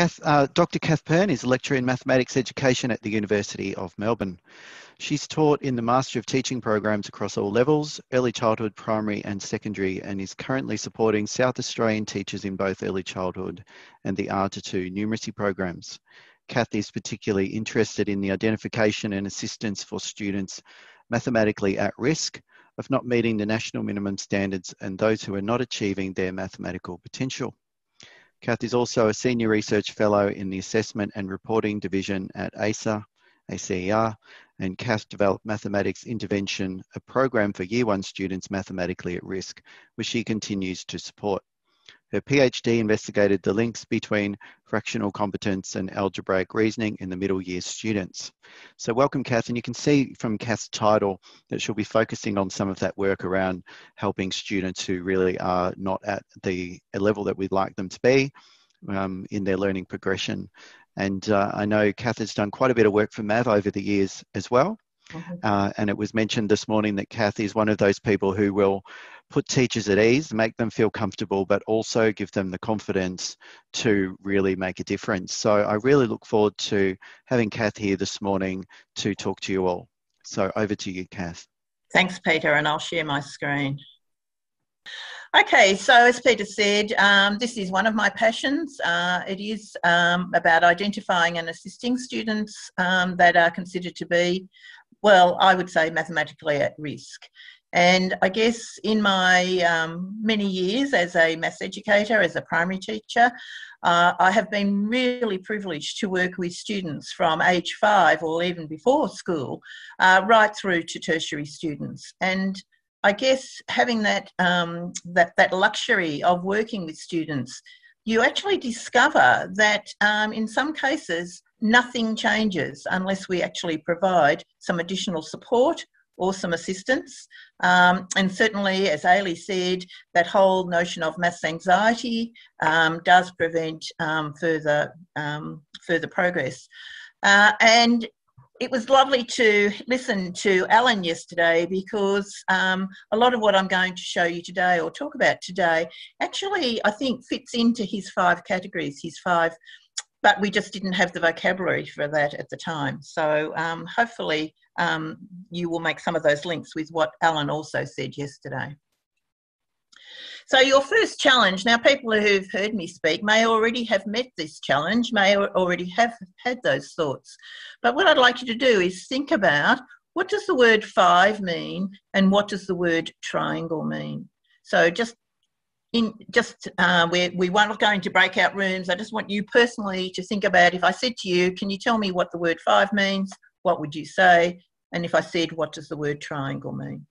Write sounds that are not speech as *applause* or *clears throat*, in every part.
Cath, uh, Dr. Cath Pearn is a lecturer in mathematics education at the University of Melbourne. She's taught in the Master of Teaching programs across all levels, early childhood, primary and secondary, and is currently supporting South Australian teachers in both early childhood and the R to Two numeracy programs. Cath is particularly interested in the identification and assistance for students mathematically at risk of not meeting the national minimum standards and those who are not achieving their mathematical potential. Cath is also a Senior Research Fellow in the Assessment and Reporting Division at ACER, ACER, and Cath developed Mathematics Intervention, a program for Year 1 students mathematically at risk, which she continues to support. Her PhD investigated the links between fractional competence and algebraic reasoning in the middle year students. So welcome Cath, and you can see from Cath's title that she'll be focusing on some of that work around helping students who really are not at the level that we'd like them to be um, in their learning progression. And uh, I know Cath has done quite a bit of work for MAV over the years as well. Mm-hmm. Uh, and it was mentioned this morning that Kathy is one of those people who will put teachers at ease, make them feel comfortable, but also give them the confidence to really make a difference. So I really look forward to having Cath here this morning to talk to you all. So over to you, Cath. Thanks, Peter, and I'll share my screen. Okay, so as Peter said, um, this is one of my passions. Uh, it is um, about identifying and assisting students um, that are considered to be, well, I would say mathematically at risk. And I guess in my um, many years as a maths educator, as a primary teacher, uh, I have been really privileged to work with students from age five or even before school, uh, right through to tertiary students. And I guess having that, um, that, that luxury of working with students, you actually discover that um, in some cases, nothing changes unless we actually provide some additional support or some assistance. Um, and certainly, as Ailey said, that whole notion of maths anxiety um, does prevent um, further, um, further progress. Uh, and it was lovely to listen to Alan yesterday because um, a lot of what I'm going to show you today or talk about today actually, I think, fits into his five categories, his five, but we just didn't have the vocabulary for that at the time. So um, hopefully um, you will make some of those links with what Alan also said yesterday. So your first challenge, now people who've heard me speak may already have met this challenge, may already have had those thoughts. But what I'd like you to do is think about what does the word five mean and what does the word triangle mean? So just in just uh, we're, we won't going to breakout rooms. I just want you personally to think about if I said to you, can you tell me what the word five means? What would you say? And if I said, what does the word triangle mean?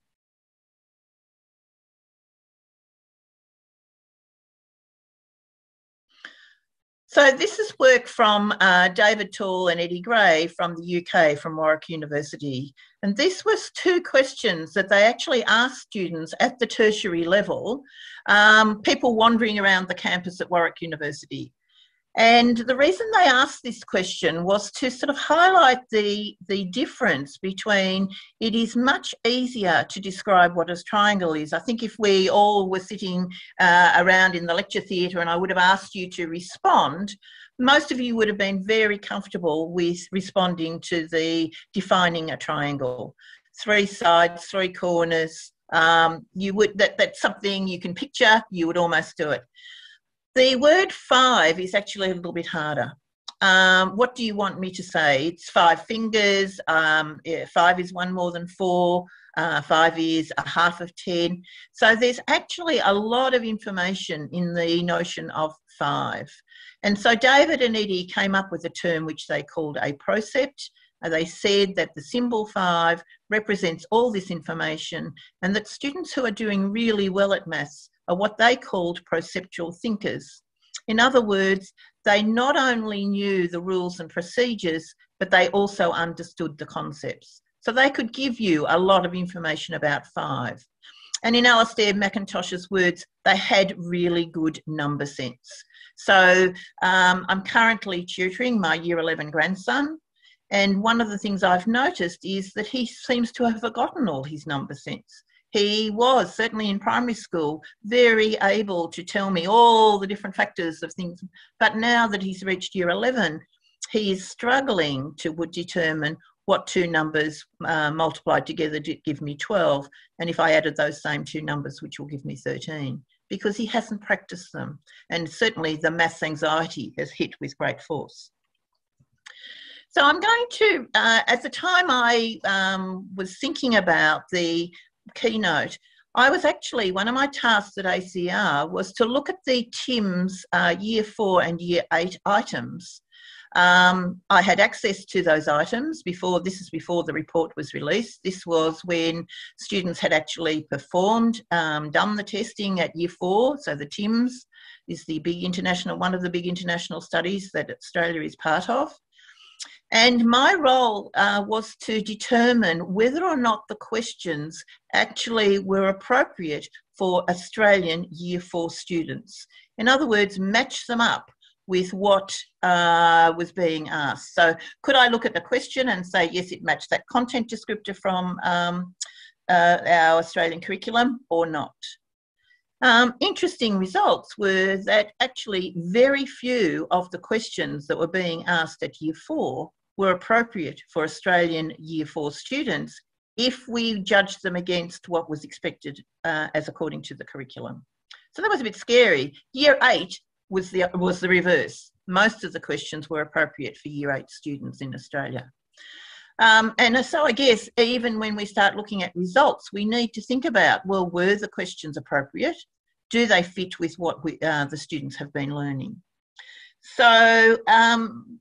So this is work from uh, David Tall and Eddie Gray from the UK, from Warwick University. And this was two questions that they actually asked students at the tertiary level, um, people wandering around the campus at Warwick University. And the reason they asked this question was to sort of highlight the, the difference between it is much easier to describe what a triangle is. I think if we all were sitting uh, around in the lecture theatre and I would have asked you to respond, most of you would have been very comfortable with responding to the defining a triangle. Three sides, three corners, um, you would that, that's something you can picture, you would almost do it. The word five is actually a little bit harder. Um, what do you want me to say? It's five fingers. Um, yeah, five is one more than four. Uh, five is a half of ten. So there's actually a lot of information in the notion of five. And so David and Eddie came up with a term which they called a procept. They said that the symbol five represents all this information and that students who are doing really well at maths are what they called proceptual thinkers. In other words, they not only knew the rules and procedures, but they also understood the concepts. So they could give you a lot of information about five. And in Alistair McIntosh's words, they had really good number sense. So um, I'm currently tutoring my year 11 grandson. And one of the things I've noticed is that he seems to have forgotten all his number sense he was certainly in primary school very able to tell me all the different factors of things. But now that he's reached year 11, he is struggling to would determine what two numbers uh, multiplied together to give me 12, and if I added those same two numbers, which will give me 13, because he hasn't practiced them. And certainly the maths anxiety has hit with great force. So I'm going to, uh, at the time I um, was thinking about the keynote, I was actually, one of my tasks at ACER was to look at the TIMSS uh, year four and year eight items um, I had access to those items before, this is before the report was released. This was when students had actually performed, um, done the testing at year four. So the TIMSS is the big international, one of the big international studies that Australia is part of. And my role uh, was to determine whether or not the questions actually were appropriate for Australian year four students. In other words, match them up with what uh, was being asked. So could I look at the question and say, yes, it matched that content descriptor from um, uh, our Australian curriculum or not? Um, interesting results were that actually very few of the questions that were being asked at year four were appropriate for Australian year four students if we judged them against what was expected uh, as according to the curriculum. So that was a bit scary. Year eight was the was the reverse. Most of the questions were appropriate for year eight students in Australia. Um, and so I guess even when we start looking at results, we need to think about, well, were the questions appropriate? Do they fit with what we, uh, the students have been learning? So um,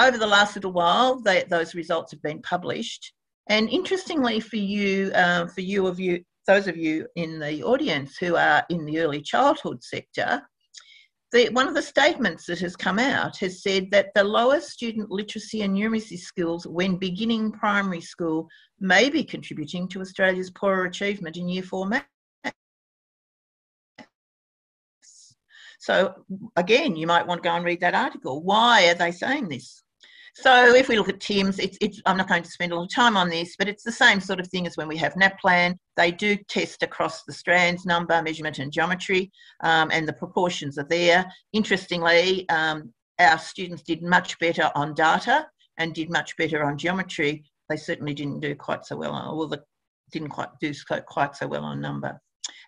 over the last little while, they, those results have been published. And interestingly for you, uh, for you of you, those of you in the audience who are in the early childhood sector, the, one of the statements that has come out has said that the lower student literacy and numeracy skills when beginning primary school may be contributing to Australia's poorer achievement in year four maths. So again, you might want to go and read that article. Why are they saying this? So if we look at TIMSS, it's, it's, I'm not going to spend a lot of time on this, but it's the same sort of thing as when we have NAPLAN. They do test across the strands, number, measurement and geometry, um, and the proportions are there. Interestingly, um, our students did much better on data and did much better on geometry. They certainly didn't do quite so well on, well, the, didn't quite do quite so well on number.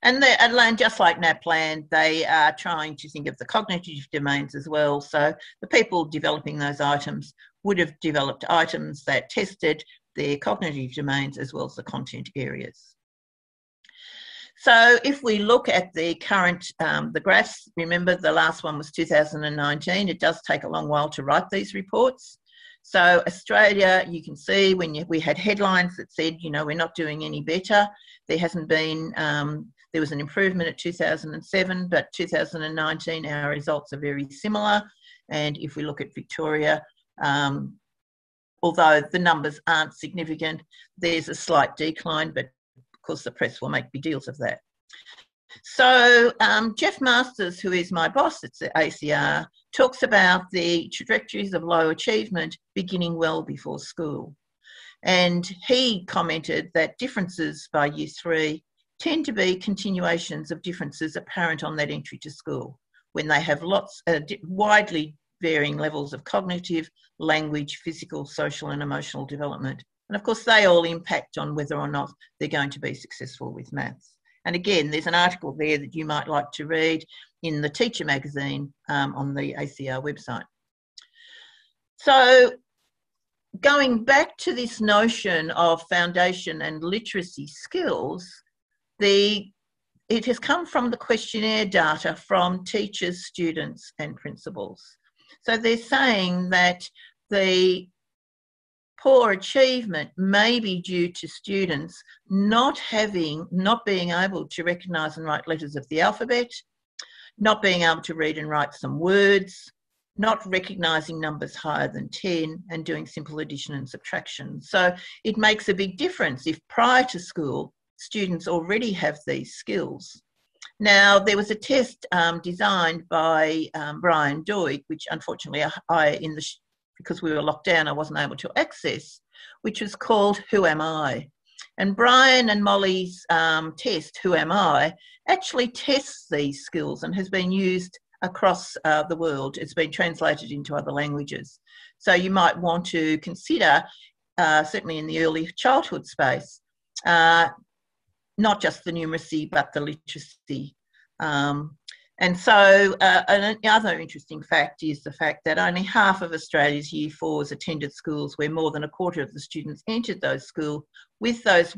And, the, and just like NAPLAN, they are trying to think of the cognitive domains as well. So the people developing those items would have developed items that tested their cognitive domains as well as the content areas. So if we look at the current, um, the graphs, remember the last one was 2019, it does take a long while to write these reports. So Australia, you can see when you, we had headlines that said, you know, we're not doing any better. There hasn't been, um, there was an improvement at 2007, but 2019, our results are very similar. And if we look at Victoria, um, although the numbers aren't significant, there's a slight decline, but of course the press will make big deals of that. So um, Geoff Masters, who is my boss at the ACER, talks about the trajectories of low achievement beginning well before school. And he commented that differences by year three tend to be continuations of differences apparent on that entry to school when they have lots, uh, widely varying levels of cognitive, language, physical, social, and emotional development. And of course, they all impact on whether or not they're going to be successful with maths. And again, there's an article there that you might like to read in the Teacher magazine um, on the ACER website. So, going back to this notion of foundation and literacy skills, the it has come from the questionnaire data from teachers, students, and principals. So they're saying that the poor achievement may be due to students not having, not being able to recognise and write letters of the alphabet, not being able to read and write some words, not recognising numbers higher than 10 and doing simple addition and subtraction. So it makes a big difference if prior to school students already have these skills. Now, there was a test um, designed by um, Brian Doig, which unfortunately I, in the because we were locked down, I wasn't able to access, which was called Who Am I? And Brian and Molly's um, test, Who Am I, actually tests these skills and has been used across uh, the world. It's been translated into other languages. So you might want to consider, uh, certainly in the early childhood space, uh, not just the numeracy but the literacy. Um, and so, uh, another interesting fact is the fact that only half of Australia's Year Fours attended schools where more than a quarter of the students entered those schools with those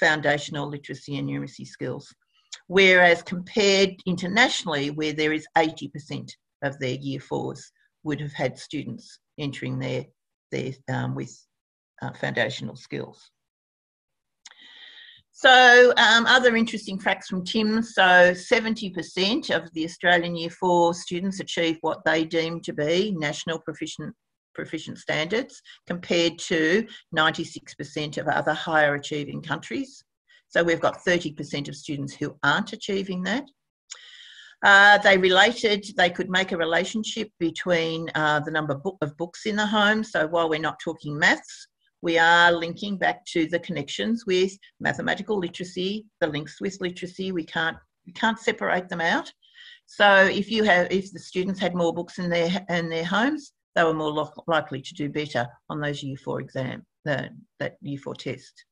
foundational literacy and numeracy skills. Whereas compared internationally, where there is 80% of their Year Fours would have had students entering there, there um, with uh, foundational skills. So um, other interesting facts from Tim. So 70% of the Australian Year 4 students achieve what they deem to be national proficient, proficient standards compared to 96% of other higher achieving countries. So we've got 30% of students who aren't achieving that. Uh, they related, they could make a relationship between uh, the number of books in the home. So while we're not talking maths, we are linking back to the connections with mathematical literacy, the links with literacy. We can't we can't separate them out. So if you have if the students had more books in their in their homes, they were more lo- likely to do better on those Year Four exam the, that Year Four test.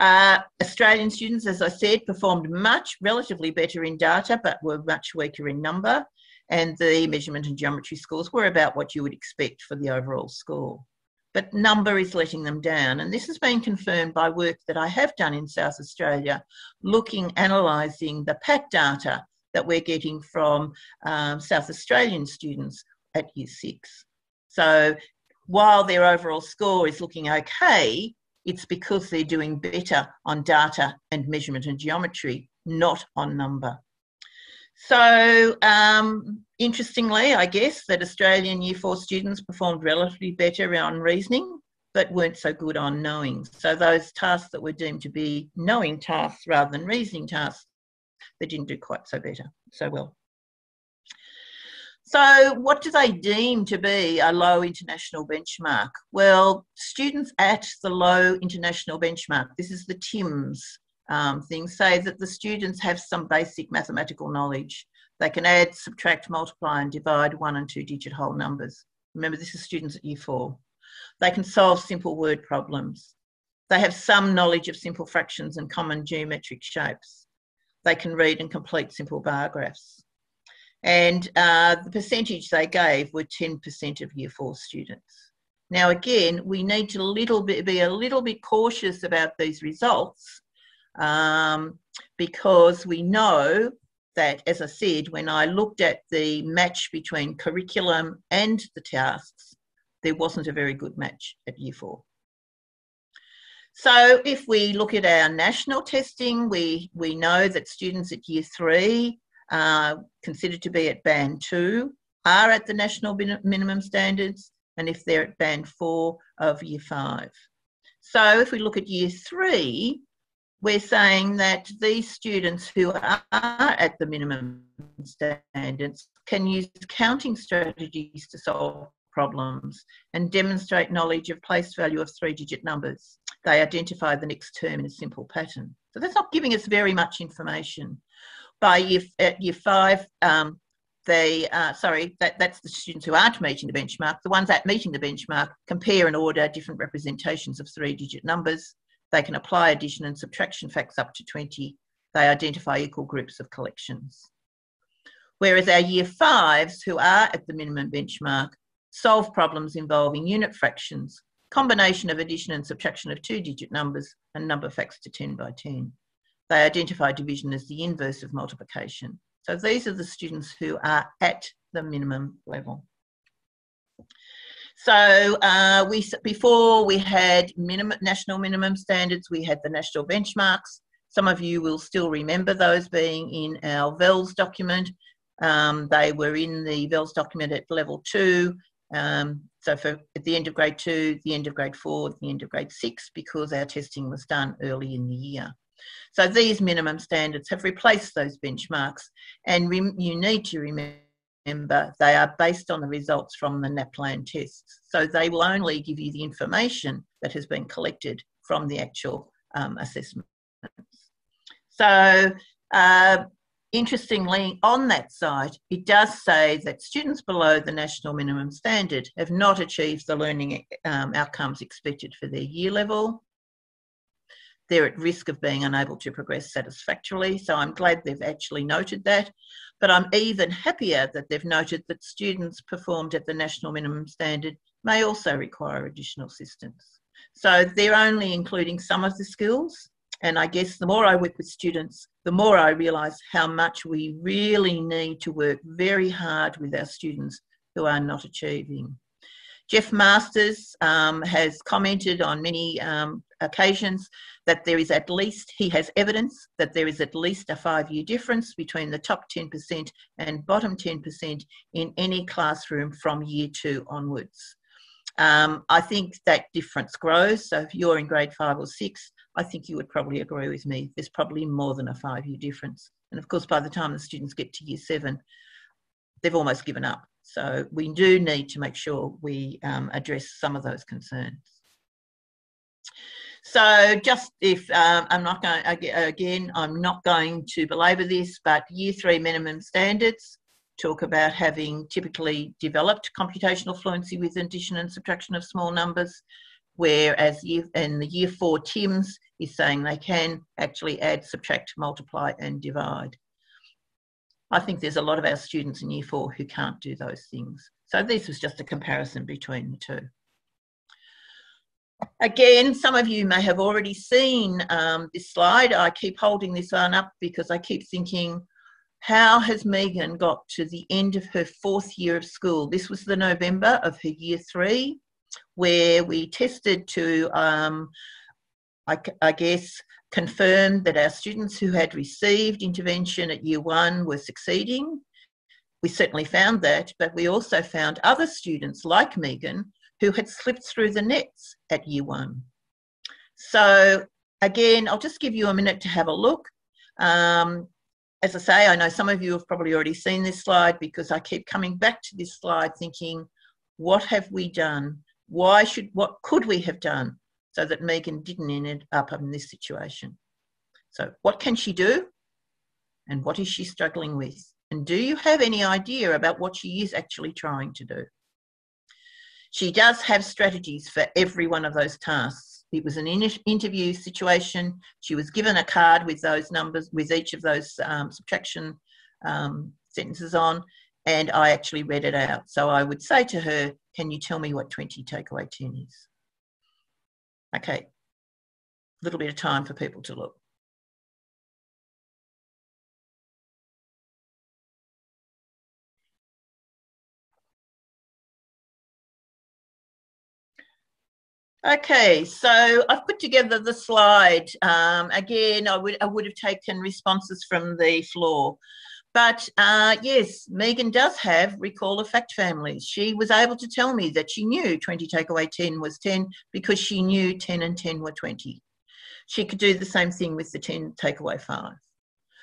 Uh, Australian students, as I said, performed much relatively better in data, but were much weaker in number. And the measurement and geometry scores were about what you would expect for the overall score but number is letting them down. And this has been confirmed by work that I have done in South Australia, looking, analysing the PAT data that we're getting from um, South Australian students at year six. So while their overall score is looking okay, it's because they're doing better on data and measurement and geometry, not on number. So, um, interestingly, I guess that Australian Year 4 students performed relatively better on reasoning, but weren't so good on knowing. So, those tasks that were deemed to be knowing tasks rather than reasoning tasks, they didn't do quite so better, so well. So, what do they deem to be a low international benchmark? Well, students at the low international benchmark, this is the TIMSS um, things say that the students have some basic mathematical knowledge. They can add, subtract, multiply, and divide one and two digit whole numbers. Remember, this is students at year four. They can solve simple word problems. They have some knowledge of simple fractions and common geometric shapes. They can read and complete simple bar graphs. And uh, the percentage they gave were 10% of year four students. Now, again, we need to little bit, be a little bit cautious about these results um, because we know that, as I said, when I looked at the match between curriculum and the tasks, there wasn't a very good match at year four. So if we look at our national testing, we, we know that students at year three are considered to be at band two are at the national minimum standards, and if they're at band four of year five. So if we look at year three, we're saying that these students who are at the minimum standards can use counting strategies to solve problems and demonstrate knowledge of place value of three digit numbers. They identify the next term in a simple pattern. So that's not giving us very much information. By year, at year five, um, they, uh, sorry, that, that's the students who aren't meeting the benchmark. The ones at meeting the benchmark compare and order different representations of three digit numbers they can apply addition and subtraction facts up to 20. They identify equal groups of collections. Whereas our year fives, who are at the minimum benchmark, solve problems involving unit fractions, combination of addition and subtraction of two digit numbers, and number facts to 10 by 10. They identify division as the inverse of multiplication. So these are the students who are at the minimum level. So uh, we before we had minimum national minimum standards, we had the national benchmarks. Some of you will still remember those being in our VELS document. Um, they were in the VELS document at level two. Um, so for at the end of grade two, the end of grade four, the end of grade six, because our testing was done early in the year. So these minimum standards have replaced those benchmarks, and you need to remember remember, they are based on the results from the NAPLAN tests. So they will only give you the information that has been collected from the actual um, assessments. So, uh, interestingly, on that site, it does say that students below the national minimum standard have not achieved the learning um, outcomes expected for their year level. They're at risk of being unable to progress satisfactorily, so I'm glad they've actually noted that. But I'm even happier that they've noted that students performed at the national minimum standard may also require additional assistance. So they're only including some of the skills. And I guess the more I work with students, the more I realise how much we really need to work very hard with our students who are not achieving. Geoff Masters um, has commented on many um, occasions that there is at least, he has evidence that there is at least a five year difference between the top 10% and bottom 10% in any classroom from year two onwards. Um, I think that difference grows. So if you're in grade five or six, I think you would probably agree with me. There's probably more than a five year difference. And of course, by the time the students get to year seven, they've almost given up. So we do need to make sure we um, address some of those concerns. So just if um, I'm not going, again, I'm not going to belabour this, but year three minimum standards talk about having typically developed computational fluency with addition and subtraction of small numbers, whereas year, in the year four TIMSS is saying they can actually add, subtract, multiply and divide. I think there's a lot of our students in year four who can't do those things. So this was just a comparison between the two. Again, some of you may have already seen um, this slide. I keep holding this one up because I keep thinking, how has Megan got to the end of her fourth year of school? This was the November of her year three, where we tested to, um, I, I guess, confirm that our students who had received intervention at year one were succeeding. We certainly found that, but we also found other students like Megan who had slipped through the nets at year one. So again, I'll just give you a minute to have a look. Um, as I say, I know some of you have probably already seen this slide because I keep coming back to this slide thinking, what have we done? Why should, what could we have done so that Megan didn't end up in this situation? So what can she do? And what is she struggling with? And do you have any idea about what she is actually trying to do? She does have strategies for every one of those tasks. It was an in interview situation. She was given a card with those numbers, with each of those um, subtraction um, sentences on, and I actually read it out. So I would say to her, Can you tell me what 20 take away 10 is? Okay, a little bit of time for people to look. Okay, so I've put together the slide. Um, again, I would, I would have taken responses from the floor. But uh, yes, Megan does have recall of fact families. She was able to tell me that she knew 20 take away 10 was 10 because she knew 10 and 10 were 20. She could do the same thing with the 10 take away 5.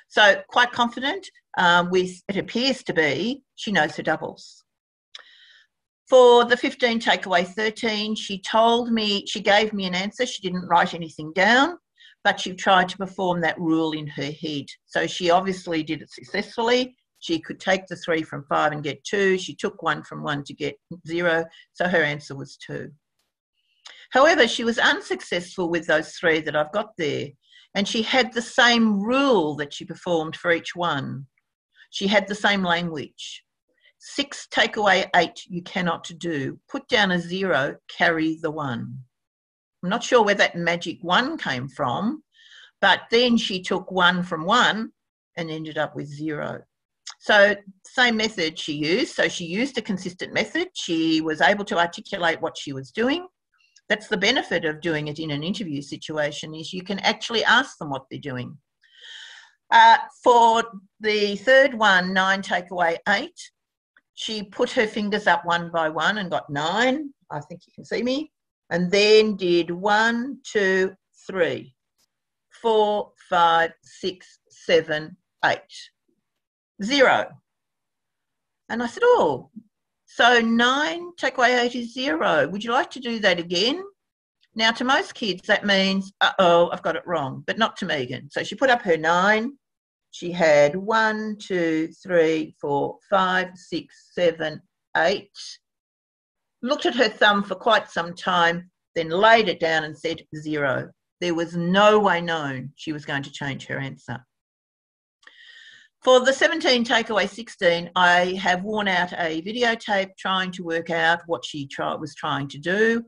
So quite confident um, with, it appears to be, she knows her doubles. For the 15 takeaway 13, she told me, she gave me an answer. She didn't write anything down, but she tried to perform that rule in her head. So she obviously did it successfully. She could take the three from five and get two. She took one from one to get zero. So her answer was two. However, she was unsuccessful with those three that I've got there. And she had the same rule that she performed for each one. She had the same language. Six take away eight you cannot do. Put down a zero, carry the one. I'm not sure where that magic one came from, but then she took one from one and ended up with zero. So, same method she used. So, she used a consistent method. She was able to articulate what she was doing. That's the benefit of doing it in an interview situation is you can actually ask them what they're doing. Uh, for the third one, nine take away eight, she put her fingers up one by one and got nine. I think you can see me. And then did one, two, three, four, five, six, seven, eight, zero. And I said, Oh, so nine take away eight is zero. Would you like to do that again? Now, to most kids, that means, uh oh, I've got it wrong, but not to Megan. So she put up her nine. She had one, two, three, four, five, six, seven, eight. Looked at her thumb for quite some time, then laid it down and said zero. There was no way known she was going to change her answer. For the 17 takeaway 16, I have worn out a videotape trying to work out what she try, was trying to do.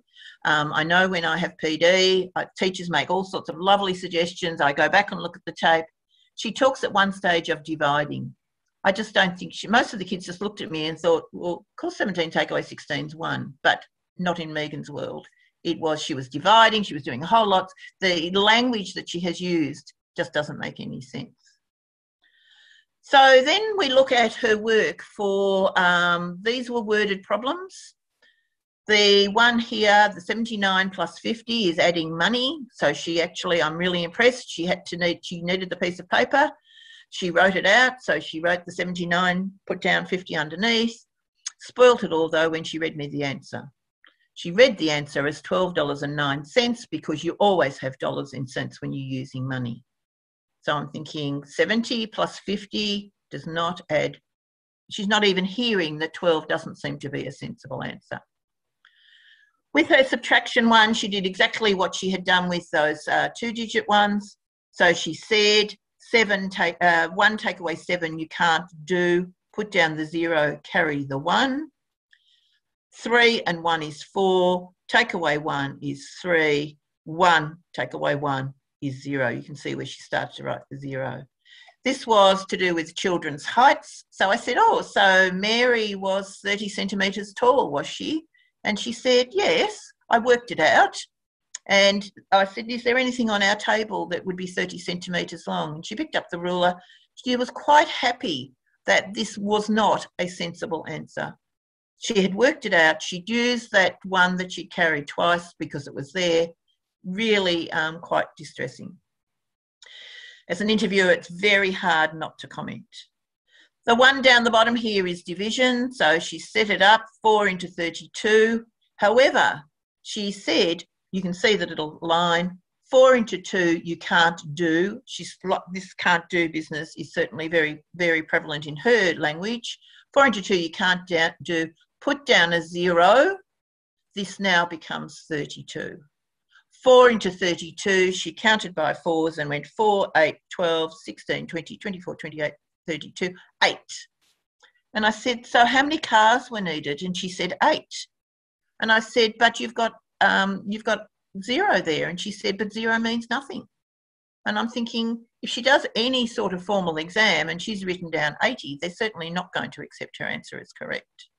Um, I know when I have PD, uh, teachers make all sorts of lovely suggestions. I go back and look at the tape. She talks at one stage of dividing. I just don't think she, most of the kids just looked at me and thought, well, of course 17 takeaway 16 is one, but not in Megan's world. It was, she was dividing, she was doing a whole lot. The language that she has used just doesn't make any sense. So then we look at her work for, um, these were worded problems. The one here, the 79 plus 50 is adding money. So she actually, I'm really impressed. She had to need, she needed the piece of paper. She wrote it out. So she wrote the 79, put down 50 underneath. Spoilt it all though when she read me the answer. She read the answer as $12.09 because you always have dollars and cents when you're using money. So I'm thinking 70 plus 50 does not add, she's not even hearing that 12 doesn't seem to be a sensible answer. With her subtraction one, she did exactly what she had done with those uh, two digit ones. So she said, seven take, uh, one take away seven you can't do, put down the zero, carry the one. Three and one is four, take away one is three, one, take away one is zero. You can see where she starts to write the zero. This was to do with children's heights. So I said, Oh, so Mary was 30 centimetres tall, was she? And she said, Yes, I worked it out. And I said, Is there anything on our table that would be 30 centimetres long? And she picked up the ruler. She was quite happy that this was not a sensible answer. She had worked it out. She'd used that one that she carried twice because it was there really um, quite distressing. As an interviewer, it's very hard not to comment. The one down the bottom here is division. So she set it up 4 into 32. However, she said, you can see the little line, 4 into 2 you can't do. She's This can't do business is certainly very, very prevalent in her language. 4 into 2 you can't do. Put down a 0. This now becomes 32. 4 into 32, she counted by fours and went 4, 8, 12, 16, 20, 24, 28, 32, 8. And I said, So how many cars were needed? And she said, 8. And I said, But you've got, um, you've got zero there. And she said, But zero means nothing. And I'm thinking, if she does any sort of formal exam and she's written down 80, they're certainly not going to accept her answer as correct.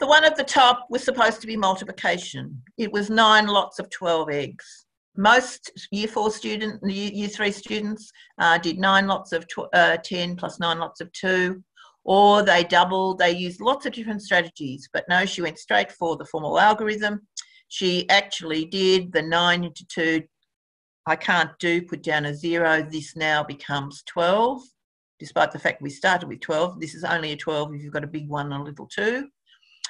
The one at the top was supposed to be multiplication. It was nine lots of 12 eggs. Most year four students, year three students uh, did nine lots of uh, 10 plus nine lots of two, or they doubled, they used lots of different strategies, but no, she went straight for the formal algorithm. She actually did the nine into two, I can't do, put down a zero, this now becomes 12. Despite the fact we started with 12, this is only a 12 if you've got a big one and a little two.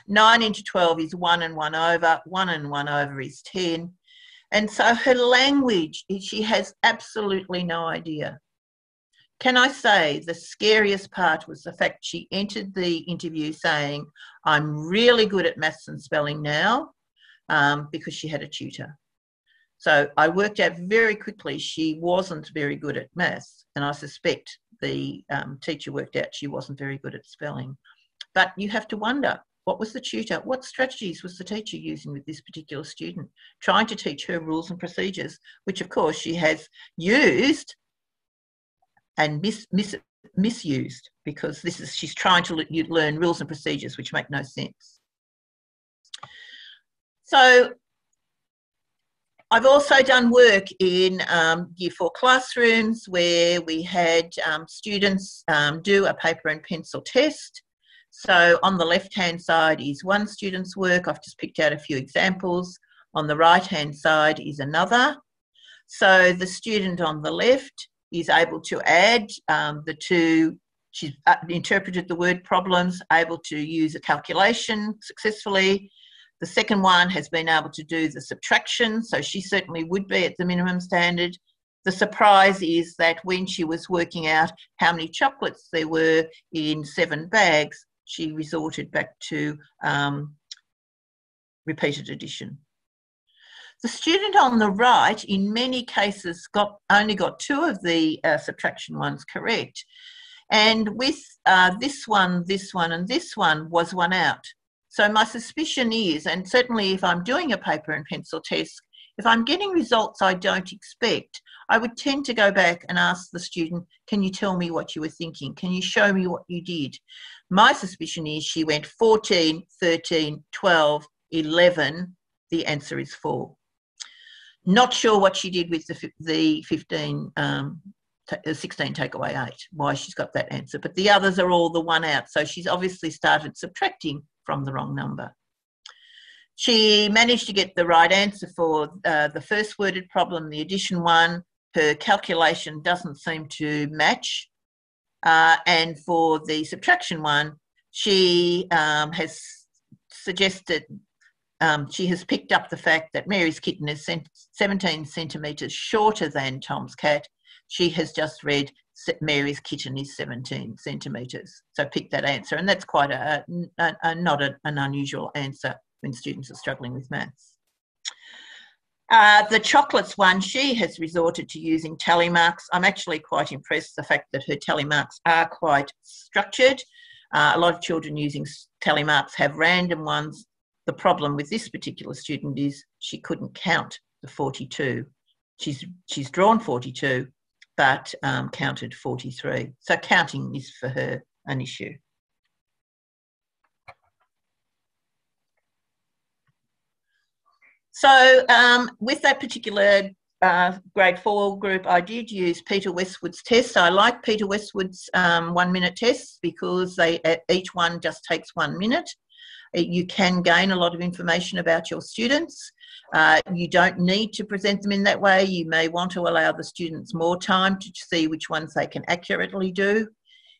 9 into 12 is 1 and 1 over, 1 and 1 over is 10. And so her language, she has absolutely no idea. Can I say the scariest part was the fact she entered the interview saying, I'm really good at maths and spelling now um, because she had a tutor. So I worked out very quickly she wasn't very good at maths, and I suspect the um, teacher worked out she wasn't very good at spelling. But you have to wonder what was the tutor? What strategies was the teacher using with this particular student? Trying to teach her rules and procedures, which of course she has used and mis, mis, misused because this is she's trying to learn rules and procedures which make no sense. So I've also done work in um, year four classrooms where we had um, students um, do a paper and pencil test so on the left hand side is one student's work. I've just picked out a few examples. On the right hand side is another. So the student on the left is able to add um, the two, she's uh, interpreted the word problems, able to use a calculation successfully. The second one has been able to do the subtraction, so she certainly would be at the minimum standard. The surprise is that when she was working out how many chocolates there were in seven bags, she resorted back to um, repeated addition. The student on the right, in many cases, got only got two of the uh, subtraction ones correct. And with uh, this one, this one, and this one was one out. So my suspicion is, and certainly if I'm doing a paper and pencil test, if I'm getting results I don't expect, I would tend to go back and ask the student, can you tell me what you were thinking? Can you show me what you did? My suspicion is she went 14, 13, 12, 11. The answer is four. Not sure what she did with the, the 15 um, uh, 16 take away 8, why she's got that answer. But the others are all the one out. So she's obviously started subtracting from the wrong number. She managed to get the right answer for uh, the first worded problem, the addition one. Her calculation doesn't seem to match. Uh, and for the subtraction one, she um, has suggested, um, she has picked up the fact that Mary's kitten is 17 centimetres shorter than Tom's cat she has just read Mary's kitten is 17 centimetres. So pick that answer. And that's quite a, a, a not a, an unusual answer when students are struggling with maths. Uh, the chocolates one, she has resorted to using tally marks. I'm actually quite impressed the fact that her tally marks are quite structured. Uh, a lot of children using tally marks have random ones. The problem with this particular student is she couldn't count the 42. She's, she's drawn 42, but um, counted 43. So counting is for her an issue. So um, with that particular uh, grade four group, I did use Peter Westwood's test. I like Peter Westwood's um, one minute tests because they each one just takes one minute. You can gain a lot of information about your students. Uh, you don't need to present them in that way. You may want to allow the students more time to see which ones they can accurately do.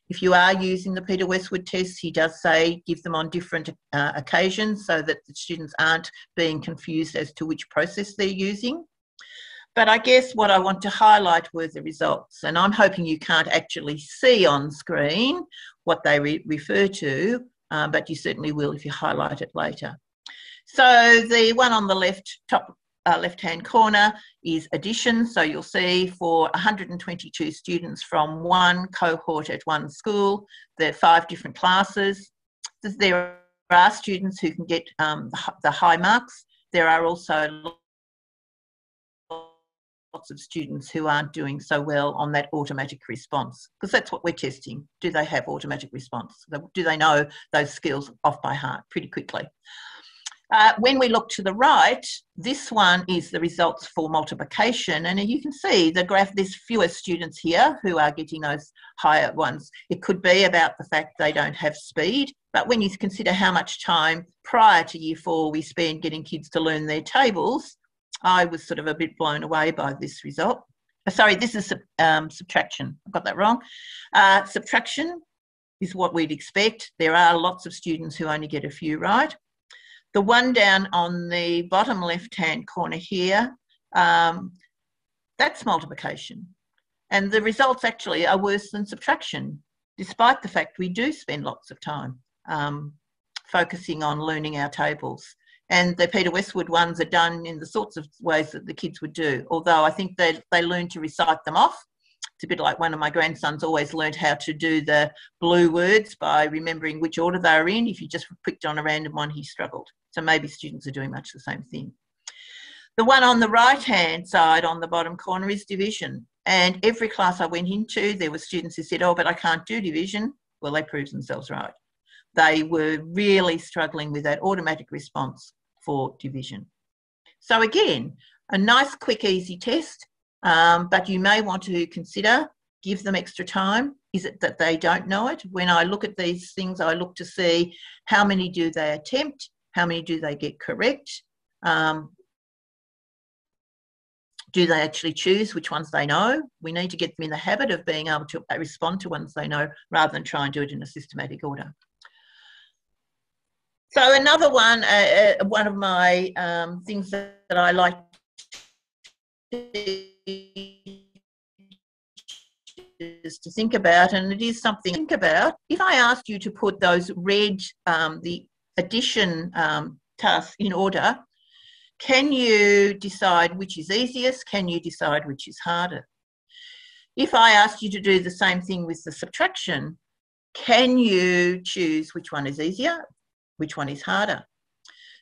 If you are using the Peter Westwood test, he does say give them on different uh, occasions so that the students aren't being confused as to which process they're using. But I guess what I want to highlight were the results, and I'm hoping you can't actually see on screen what they re refer to, uh, but you certainly will if you highlight it later. So the one on the left, top uh, left-hand corner is addition. So you'll see for 122 students from one cohort at one school, there are five different classes. There are students who can get um, the high marks. There are also lots of students who aren't doing so well on that automatic response because that's what we're testing. Do they have automatic response? Do they know those skills off by heart pretty quickly? Uh, when we look to the right, this one is the results for multiplication. And you can see the graph, there's fewer students here who are getting those higher ones. It could be about the fact they don't have speed, but when you consider how much time prior to year four we spend getting kids to learn their tables, I was sort of a bit blown away by this result. Uh, sorry, this is um, subtraction. I got that wrong. Uh, subtraction is what we'd expect. There are lots of students who only get a few right. The one down on the bottom left-hand corner here, um, that's multiplication. And the results actually are worse than subtraction, despite the fact we do spend lots of time um, focusing on learning our tables. And the Peter Westwood ones are done in the sorts of ways that the kids would do, although I think they, they learn to recite them off it's a bit like one of my grandsons always learned how to do the blue words by remembering which order they are in. If you just picked on a random one, he struggled. So maybe students are doing much the same thing. The one on the right hand side on the bottom corner is division. And every class I went into, there were students who said, Oh, but I can't do division. Well, they proved themselves right. They were really struggling with that automatic response for division. So, again, a nice, quick, easy test. Um, but you may want to consider give them extra time. Is it that they don't know it? When I look at these things, I look to see how many do they attempt, how many do they get correct, um, do they actually choose which ones they know? We need to get them in the habit of being able to respond to ones they know rather than try and do it in a systematic order. So another one, uh, uh, one of my um, things that, I like is to think about, and it is something to think about. If I asked you to put those red, um, the addition um, tasks in order, can you decide which is easiest? Can you decide which is harder? If I asked you to do the same thing with the subtraction, can you choose which one is easier, which one is harder?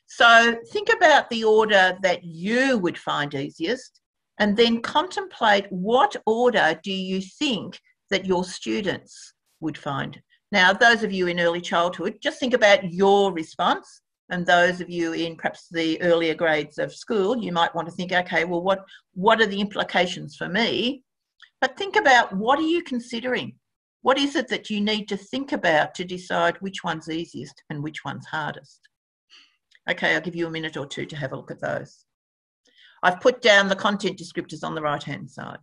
So think about the order that you would find easiest and then contemplate what order do you think that your students would find. Now, those of you in early childhood, just think about your response. And those of you in perhaps the earlier grades of school, you might want to think, okay, well, what, what are the implications for me? But think about what are you considering? What is it that you need to think about to decide which one's easiest and which one's hardest? Okay, I'll give you a minute or two to have a look at those. I've put down the content descriptors on the right hand side.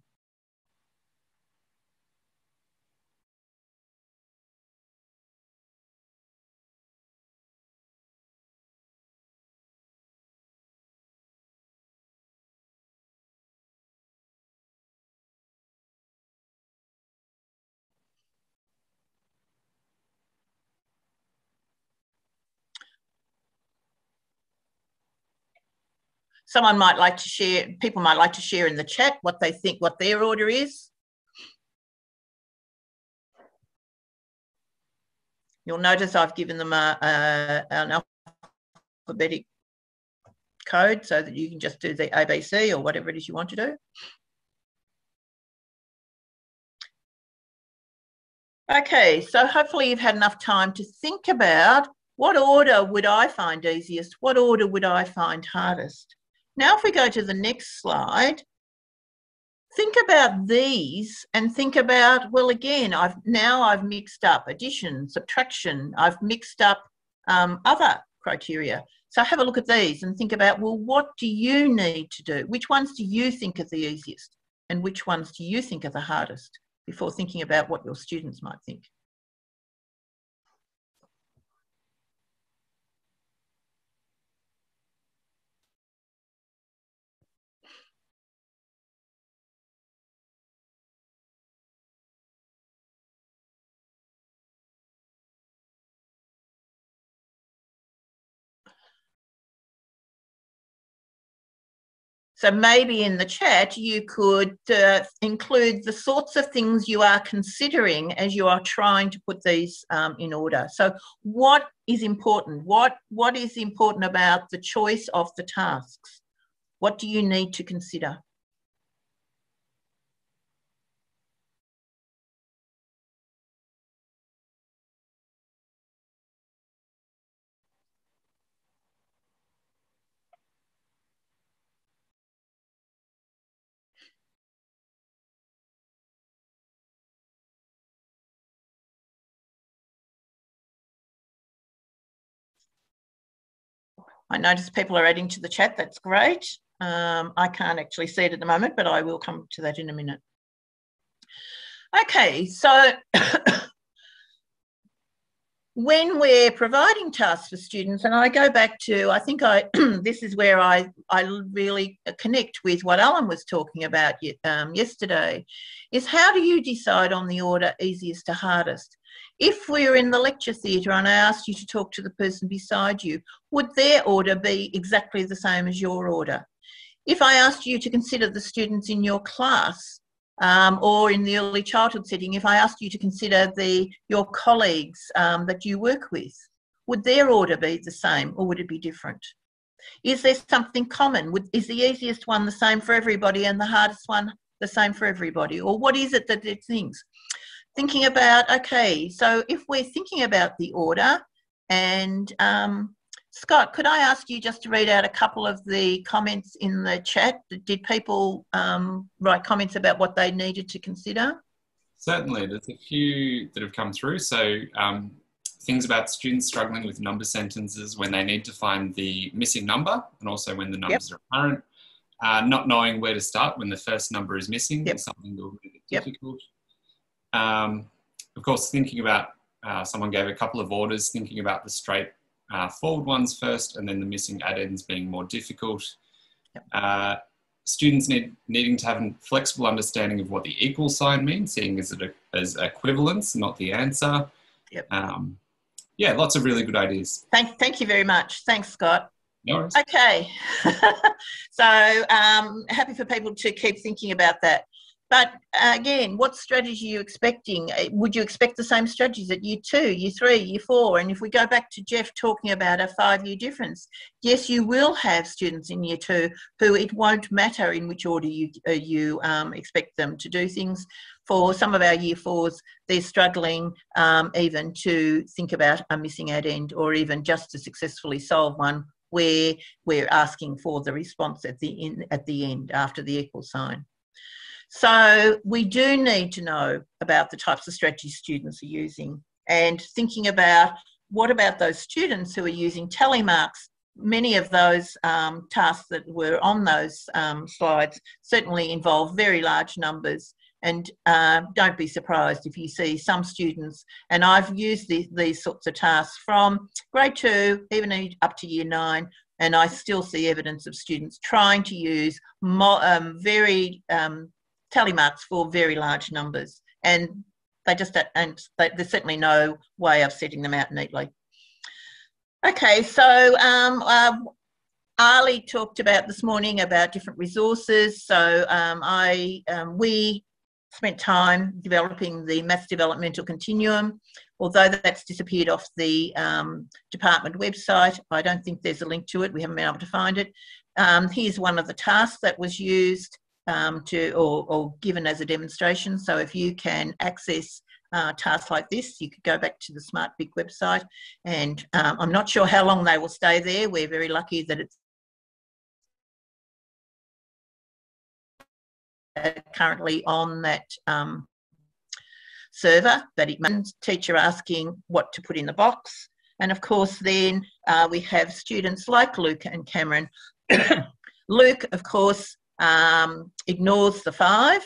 Someone might like to share, people might like to share in the chat what they think, what their order is. You'll notice I've given them a, a, an alphabetic code so that you can just do the ABC or whatever it is you want to do. Okay, so hopefully you've had enough time to think about what order would I find easiest? What order would I find hardest? Now, if we go to the next slide, think about these and think about, well, again, I've now I've mixed up addition, subtraction, I've mixed up um, other criteria. So have a look at these and think about, well, what do you need to do? Which ones do you think are the easiest? And which ones do you think are the hardest before thinking about what your students might think? So maybe in the chat, you could uh, include the sorts of things you are considering as you are trying to put these um, in order. So what is important? What, what is important about the choice of the tasks? What do you need to consider? I notice people are adding to the chat. That's great. Um, I can't actually see it at the moment, but I will come to that in a minute. Okay, so *coughs* when we're providing tasks for students, and I go back to, I think I *coughs* this is where I, I really connect with what Alan was talking about um, yesterday, is how do you decide on the order easiest to hardest? If we're in the lecture theatre and I asked you to talk to the person beside you, would their order be exactly the same as your order? If I asked you to consider the students in your class, um, or in the early childhood setting, if I asked you to consider the your colleagues um, that you work with, would their order be the same or would it be different? Is there something common? Would, is the easiest one the same for everybody and the hardest one the same for everybody? Or what is it that it thinks? Thinking about, okay, so if we're thinking about the order, and um, Scott, could I ask you just to read out a couple of the comments in the chat? Did people um, write comments about what they needed to consider? Certainly, there's a few that have come through. So um, things about students struggling with number sentences when they need to find the missing number and also when the numbers yep. are apparent. Uh, not knowing where to start when the first number is missing yep. is something that will be difficult. Yep. Um, of course, thinking about, uh, someone gave a couple of orders, thinking about the straight uh, forward ones first and then the missing addends being more difficult. Yep. Uh, students need, needing to have a flexible understanding of what the equal sign means, seeing as it as equivalence, not the answer. Yep. Um, yeah, lots of really good ideas. Thank, thank you very much. Thanks, Scott. No. Okay, *laughs* so um, happy for people to keep thinking about that. But uh, again, what strategy are you expecting? Uh, would you expect the same strategies at year two, year three, year four? And if we go back to Geoff talking about a five year difference, yes, you will have students in year two who it won't matter in which order you, uh, you um, expect them to do things. For some of our year fours, they're struggling um, even to think about a missing addend or even just to successfully solve one where we're asking for the response at the, in, at the end after the equal sign. So we do need to know about the types of strategies students are using and thinking about what about those students who are using tally marks. Many of those um, tasks that were on those um, slides certainly involve very large numbers. And uh, don't be surprised if you see some students, and I've used the, these sorts of tasks from grade two, even up to year nine, and I still see evidence of students trying to use um, very um, tally marks for very large numbers, and they just and they, there's certainly no way of setting them out neatly. Okay, so um, uh, Ali talked about this morning about different resources. So um, I um, we spent time developing the maths developmental continuum. Although that's disappeared off the um, department website, I don't think there's a link to it. We haven't been able to find it. Um, here's one of the tasks that was used um, to or, or, given as a demonstration. So if you can access uh, tasks like this, you could go back to the Smart Big website. And um, I'm not sure how long they will stay there. We're very lucky that it's currently on that um, server, but it means teacher asking what to put in the box. And of course, then uh, we have students like Luke and Cameron. *coughs* Luke, of course, um, ignores the five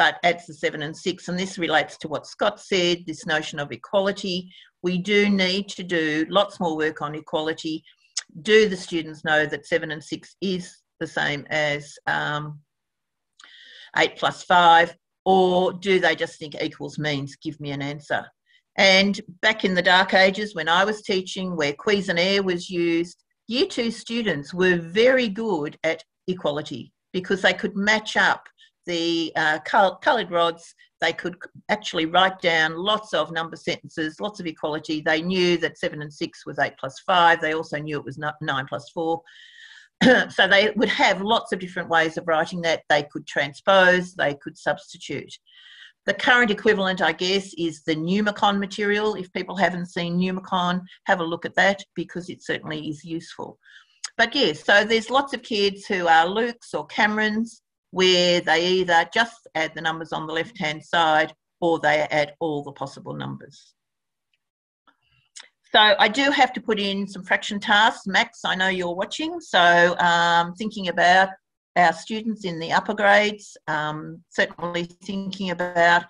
but adds the seven and six. And this relates to what Scott said this notion of equality. We do need to do lots more work on equality. Do the students know that seven and six is the same as um, eight plus five? Or do they just think equals means give me an answer? And back in the dark ages when I was teaching, where Cuisenaire was used, year two students were very good at equality because they could match up the uh, coloured rods. They could actually write down lots of number sentences, lots of equality. They knew that seven and six was eight plus five. They also knew it was nine plus four. *clears throat* so they would have lots of different ways of writing that. They could transpose, they could substitute. The current equivalent, I guess, is the Numicon material. If people haven't seen Numicon, have a look at that because it certainly is useful. But yes, so there's lots of kids who are Luke's or Cameron's where they either just add the numbers on the left hand side or they add all the possible numbers. So I do have to put in some fraction tasks. Max, I know you're watching, so um, thinking about our students in the upper grades, um, certainly thinking about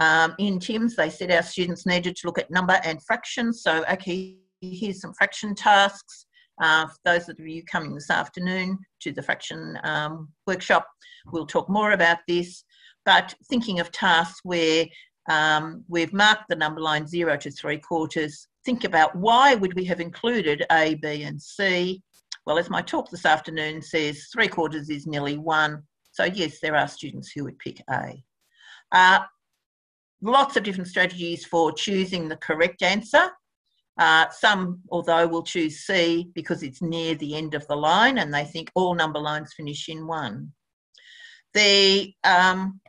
um, in TIMSS, they said our students needed to look at number and fractions. So, okay, here's some fraction tasks. Uh, for those of you coming this afternoon to the fraction um, workshop, we'll talk more about this. But thinking of tasks where um, we've marked the number line zero to three quarters, think about why would we have included A, B and C? Well, as my talk this afternoon says, three quarters is nearly one. So yes, there are students who would pick A. Uh, lots of different strategies for choosing the correct answer. Uh, some, although, will choose C because it's near the end of the line and they think all number lines finish in one. The, um,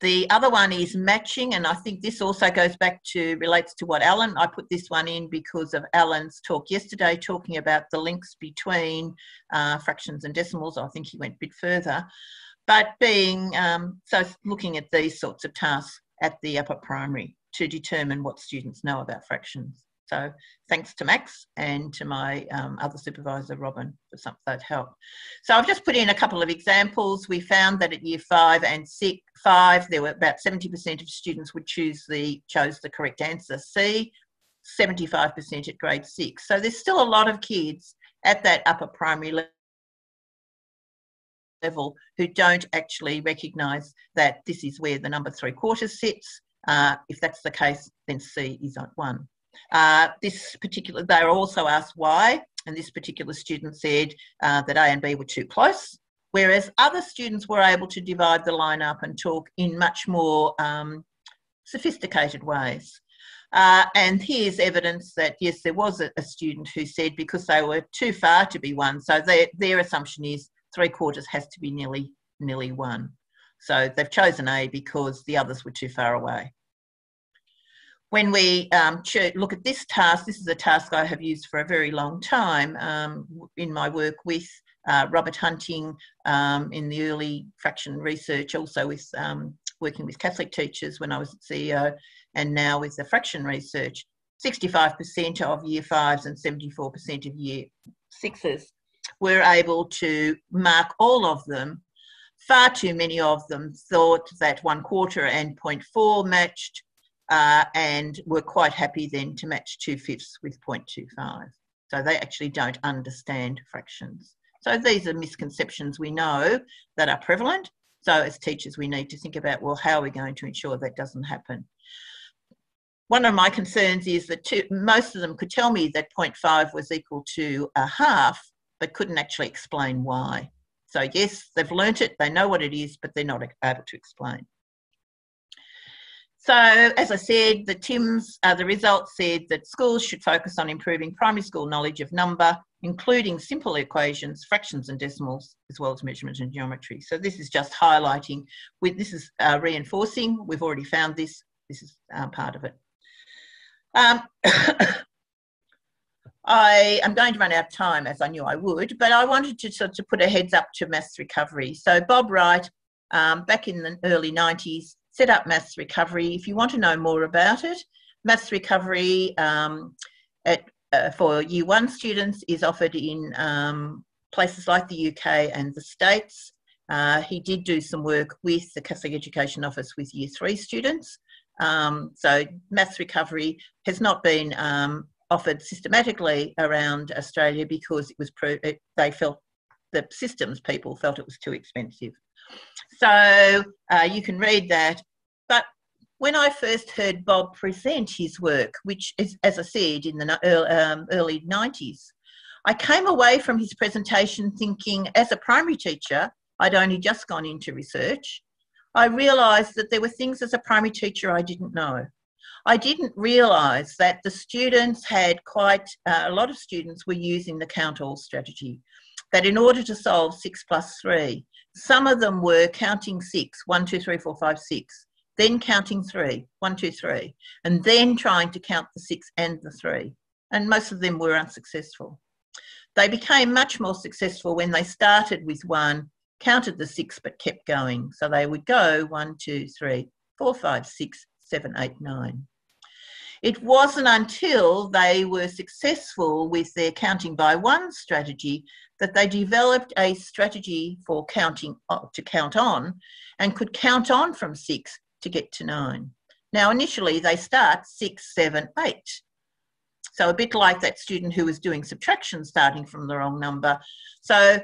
the other one is matching, and I think this also goes back to, relates to what Alan, I put this one in because of Alan's talk yesterday, talking about the links between uh, fractions and decimals. I think he went a bit further. But being, um, so looking at these sorts of tasks at the upper primary to determine what students know about fractions. So thanks to Max and to my um, other supervisor, Robin, for some of that help. So I've just put in a couple of examples. We found that at year five and six, five, there were about 70% of students would choose the, chose the correct answer, C. 75% at grade six. So there's still a lot of kids at that upper primary level who don't actually recognise that this is where the number three quarters sits. Uh, if that's the case, then C is at one. Uh, this particular, they were also asked why, and this particular student said uh, that A and B were too close, whereas other students were able to divide the line up and talk in much more um, sophisticated ways. Uh, and here's evidence that yes, there was a, a, student who said because they were too far to be one, so their, their assumption is three quarters has to be nearly nearly one. So they've chosen A because the others were too far away. When we um, look at this task, this is a task I have used for a very long time um, in my work with uh, Robert Hunting um, in the early fraction research, also with um, working with Catholic teachers when I was CEO, and now with the fraction research. 65% of year fives and 74% of year sixes were able to mark all of them. Far too many of them thought that one quarter and 0.4 matched uh, and were quite happy then to match two fifths with 0.25. So they actually don't understand fractions. So these are misconceptions we know that are prevalent. So as teachers, we need to think about, well, how are we going to ensure that doesn't happen? One of my concerns is that two, most of them could tell me that 0.5 was equal to a half, but couldn't actually explain why. So yes, they've learnt it, they know what it is, but they're not able to explain. So as I said, the TIMSS, uh, the results said that schools should focus on improving primary school knowledge of number, including simple equations, fractions and decimals, as well as measurement and geometry. So this is just highlighting, with this is uh, reinforcing, we've already found this, this is uh, part of it. Um, *coughs* *coughs* I am going to run out of time, as I knew I would, but I wanted to sort of put a heads up to maths recovery. So Bob Wright, um, back in the early 90s, set up maths recovery. If you want to know more about it, maths recovery um, at, uh, for year one students is offered in um, places like the UK and the States. Uh, he did do some work with the Catholic Education Office with year three students. Um, so maths recovery has not been um, offered systematically around Australia because it was pro- it, they felt the systems people felt it was too expensive. So uh, you can read that. But when I first heard Bob present his work, which is, as I said, in the early, um, early 90s, I came away from his presentation thinking, as a primary teacher, I'd only just gone into research. I realised that there were things as a primary teacher I didn't know. I didn't realise that the students had quite uh, a lot of students were using the count all strategy. That in order to solve six plus three, some of them were counting six, one, two, three, four, five, six, then counting three, one, two, three, and then trying to count the six and the three. And most of them were unsuccessful. They became much more successful when they started with one, counted the six, but kept going. So they would go one, two, three, four, five, six, seven, eight, nine. It wasn't until they were successful with their counting by one strategy that they developed a strategy for counting uh, to count on and could count on from six to get to nine. Now, initially, they start six, seven, eight. So, a bit like that student who was doing subtraction starting from the wrong number. So,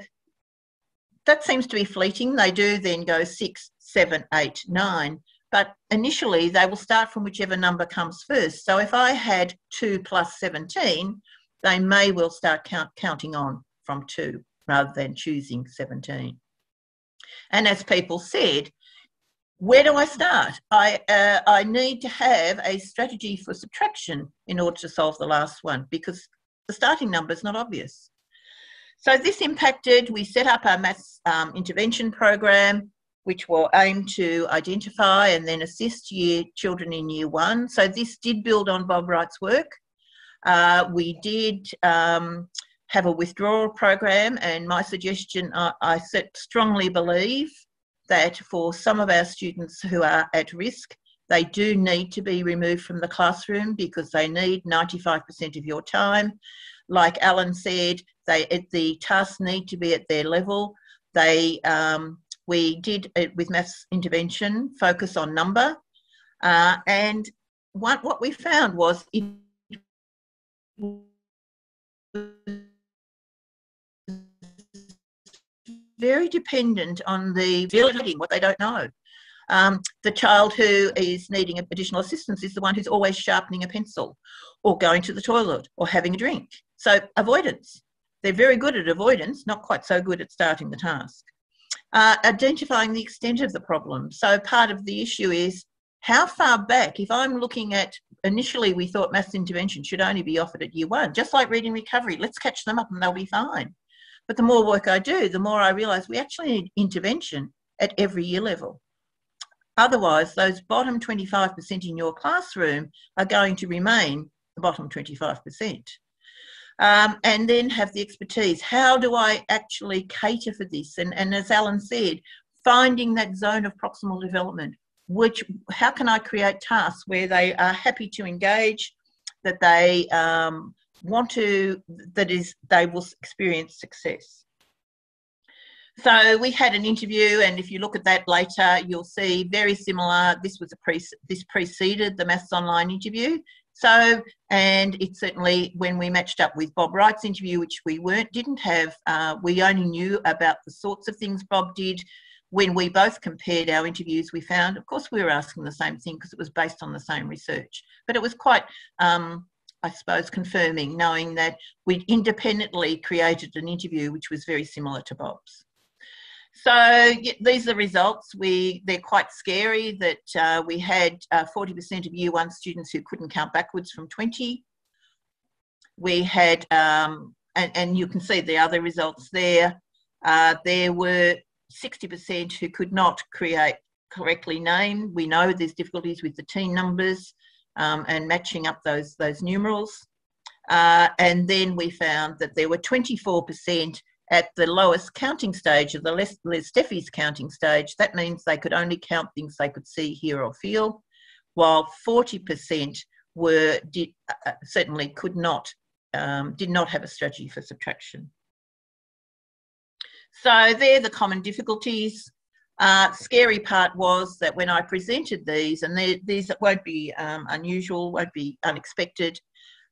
that seems to be fleeting. They do then go six, seven, eight, nine. But initially, they will start from whichever number comes first. So if I had 2 plus 17, they may well start count, counting on from 2 rather than choosing 17. And as people said, where do I start? I, uh, I need to have a strategy for subtraction in order to solve the last one because the starting number is not obvious. So this impacted, we set up our maths um, intervention program which will aim to identify and then assist year children in year one. So this did build on Bob Wright's work. Uh, we did um, have a withdrawal program, and my suggestion, I, I strongly believe that for some of our students who are at risk, they do need to be removed from the classroom because they need 95% of your time. Like Alan said, they the tasks need to be at their level. They um, we did it with maths intervention focus on number, uh, and what what we found was it very dependent on the reading what they don't know. Um, the child who is needing additional assistance is the one who's always sharpening a pencil or going to the toilet or having a drink. So, avoidance. They're very good at avoidance, not quite so good at starting the task. Uh, identifying the extent of the problem. So, part of the issue is how far back, if I'm looking at initially we thought maths intervention should only be offered at year one, just like reading recovery, let's catch them up and they'll be fine. But the more work I do, the more I realise we actually need intervention at every year level. Otherwise, those bottom 25% in your classroom are going to remain the bottom 25%. Um, and then have the expertise. How do I actually cater for this? And, and as Alan said, finding that zone of proximal development, which how can I create tasks where they are happy to engage, that they um, want to, that is, they will experience success. So we had an interview, and if you look at that later, you'll see very similar. This was a pre, this preceded the Maths Online interview. So, and it certainly when we matched up with Bob Wright's interview, which we weren't didn't have, uh, we only knew about the sorts of things Bob did. When we both compared our interviews, we found, of course, we were asking the same thing because it was based on the same research. But it was quite um, I suppose, confirming, knowing that we'd independently created an interview which was very similar to Bob's. So yeah, these are the results. We they're quite scary. That uh, we had uh, forty uh, percent of Year One students who couldn't count backwards from twenty. We had, um, and, and you can see the other results there. Uh, there were sixty percent who could not create correctly name. We know there's difficulties with the team numbers um, and matching up those, those numerals. Uh, and then we found that there were 24% at the lowest counting stage of the Les, Les Steffe's counting stage. That means they could only count things they could see, hear, or feel, while 40% were did, uh, certainly could not um, did not have a strategy for subtraction. So they're the common difficulties. Uh, scary part was that when I presented these, and these won't be um, unusual, won't be unexpected,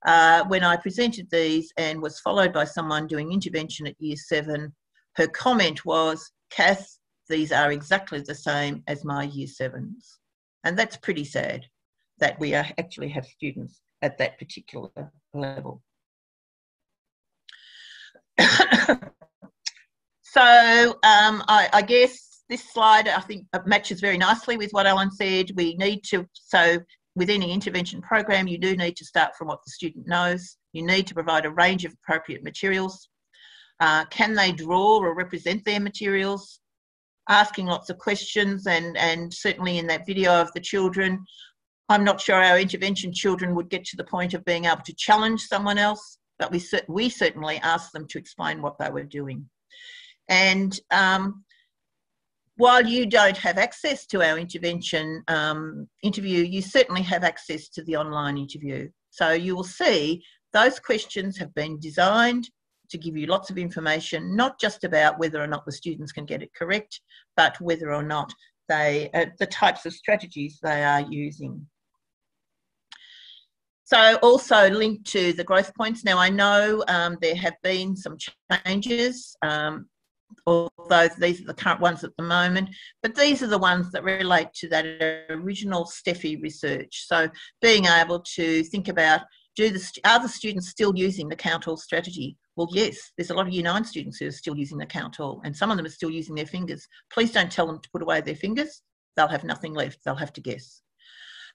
uh, when I presented these and was followed by someone doing intervention at year seven, her comment was, Cath, these are exactly the same as my year sevens. And that's pretty sad that we are, actually have students at that particular level. *coughs* so um, I, I guess this slide, I think, matches very nicely with what Alan said. We need to, so with any intervention program, you do need to start from what the student knows. You need to provide a range of appropriate materials. Uh, can they draw or represent their materials? Asking lots of questions, and, and certainly in that video of the children, I'm not sure our intervention children would get to the point of being able to challenge someone else, but we, we certainly asked them to explain what they were doing. And um, while you don't have access to our intervention um, interview, you certainly have access to the online interview. So you will see those questions have been designed to give you lots of information, not just about whether or not the students can get it correct, but whether or not they, uh, the types of strategies they are using. So also linked to the growth points. Now I know um, there have been some changes um, although these are the current ones at the moment, but these are the ones that relate to that original Steffe research. So being able to think about do the are the students still using the count all strategy? Well, yes, there's a lot of Year 9 students who are still using the count all, and some of them are still using their fingers. Please don't tell them to put away their fingers. They'll have nothing left. They'll have to guess.